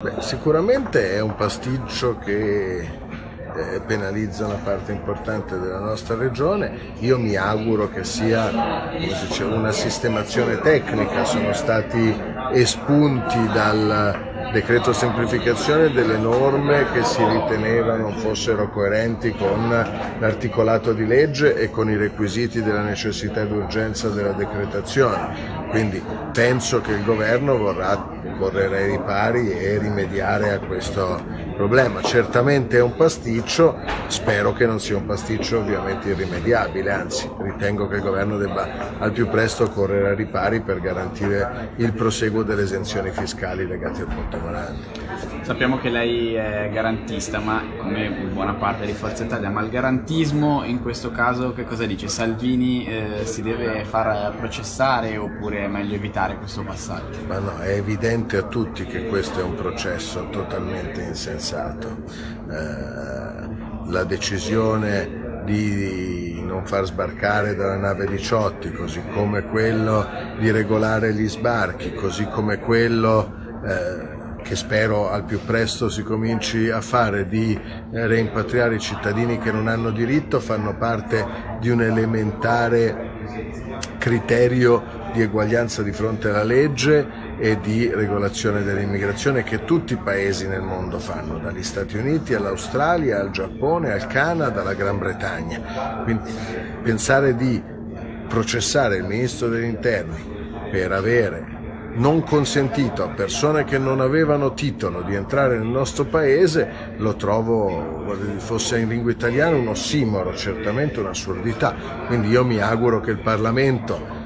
Beh, sicuramente è un pasticcio che eh, penalizza una parte importante della nostra regione, io mi auguro che sia dice, una sistemazione tecnica, sono stati espunti dal decreto semplificazione delle norme che si riteneva non fossero coerenti con l'articolato di legge e con i requisiti della necessità ed urgenza della decretazione. Quindi penso che il governo vorrà correre ai ripari e rimediare a questo problema. Certamente è un pasticcio, spero che non sia un pasticcio ovviamente irrimediabile, anzi ritengo che il governo debba al più presto correre ai ripari per garantire il proseguo delle esenzioni fiscali legate al Ponte Morandi. Sappiamo che lei è garantista, ma come buona parte di Forza Italia, ma il garantismo in questo caso che cosa dice? Salvini eh, si deve far processare oppure è meglio evitare questo passaggio? Ma no, è evidente a tutti che questo è un processo totalmente insensato. Eh, la decisione di non far sbarcare dalla nave 18, così come quello di regolare gli sbarchi, così come quello eh, che spero al più presto si cominci a fare di reimpatriare i cittadini che non hanno diritto, fanno parte di un elementare criterio di eguaglianza di fronte alla legge e di regolazione dell'immigrazione che tutti i paesi nel mondo fanno, dagli Stati Uniti all'Australia, al Giappone, al Canada, alla Gran Bretagna. Quindi pensare di processare il Ministro degli Interni per avere non consentito a persone che non avevano titolo di entrare nel nostro paese lo trovo, fosse in lingua italiana, un ossimoro, certamente un'assurdità. Quindi io mi auguro che il Parlamento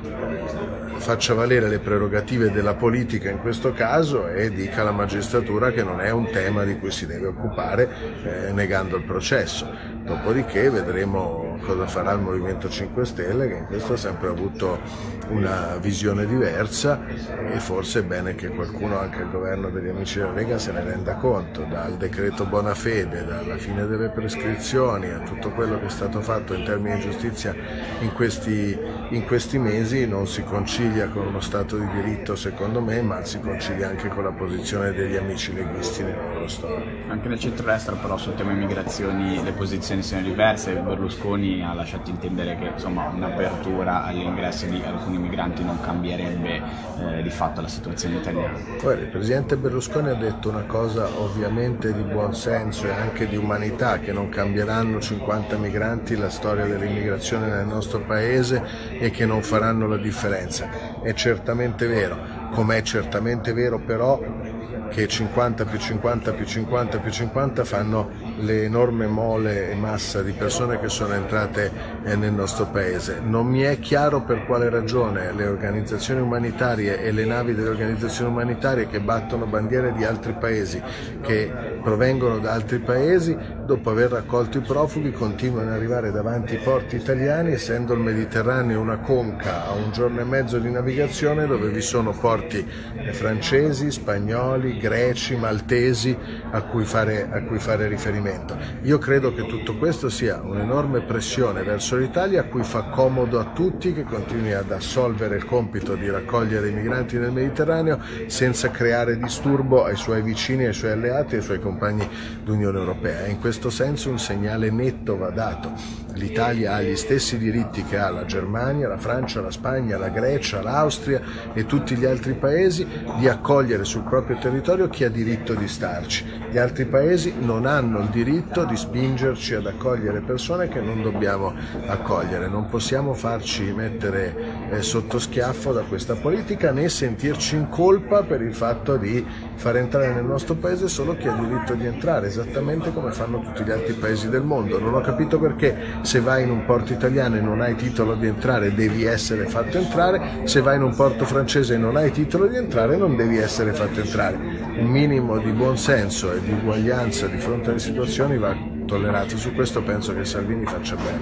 faccia valere le prerogative della politica in questo caso e dica alla magistratura che non è un tema di cui si deve occupare eh, negando il processo. Dopodiché vedremo cosa farà il Movimento 5 Stelle che in questo ha sempre avuto una visione diversa e forse è bene che qualcuno, anche il governo degli amici della Lega, se ne renda conto, dal decreto buona fede, dalla fine delle prescrizioni a tutto quello che è stato fatto in termini di giustizia in questi, in questi mesi non si concilia con uno Stato di diritto secondo me, ma si concilia anche con la posizione degli amici leghisti nella loro storia. Anche nel centro-destra però sul tema immigrazioni le posizioni sono diverse, Berlusconi ha lasciato intendere che insomma, un'apertura all'ingresso di alcuni migranti non cambierebbe eh, di fatto la situazione italiana. Guarda, il Presidente Berlusconi ha detto una cosa ovviamente di buon senso e anche di umanità, che non cambieranno 50 migranti la storia dell'immigrazione nel nostro Paese e che non faranno la differenza. È certamente vero, com'è certamente vero però che 50 più 50 più 50 più 50 fanno l'enorme mole e massa di persone che sono entrate eh, nel nostro paese. Non mi è chiaro per quale ragione le organizzazioni umanitarie e le navi delle organizzazioni umanitarie che battono bandiere di altri paesi, che provengono da altri paesi, dopo aver raccolto i profughi continuano ad arrivare davanti ai porti italiani, essendo il Mediterraneo una conca a un giorno e mezzo di navigazione dove vi sono porti francesi, spagnoli, greci, maltesi a cui fare, a cui fare riferimento. Io credo che tutto questo sia un'enorme pressione verso l'Italia a cui fa comodo a tutti che continui ad assolvere il compito di raccogliere i migranti nel Mediterraneo senza creare disturbo ai suoi vicini, ai suoi alleati e ai suoi compagni d'Unione Europea. In questo senso un segnale netto va dato. L'Italia ha gli stessi diritti che ha la Germania, la Francia, la Spagna, la Grecia, l'Austria e tutti gli altri paesi di accogliere sul proprio territorio territorio chi ha diritto di starci. Gli altri paesi non hanno il diritto di spingerci ad accogliere persone che non dobbiamo accogliere. Non possiamo farci mettere eh, sotto schiaffo da questa politica né sentirci in colpa per il fatto di far entrare nel nostro paese solo chi ha diritto di entrare, esattamente come fanno tutti gli altri paesi del mondo. Non ho capito perché se vai in un porto italiano e non hai titolo di entrare devi essere fatto entrare, se vai in un porto francese e non hai titolo di entrare non devi essere fatto entrare un minimo di buonsenso e di uguaglianza di fronte alle situazioni va tollerato. Su questo penso che Salvini faccia bene.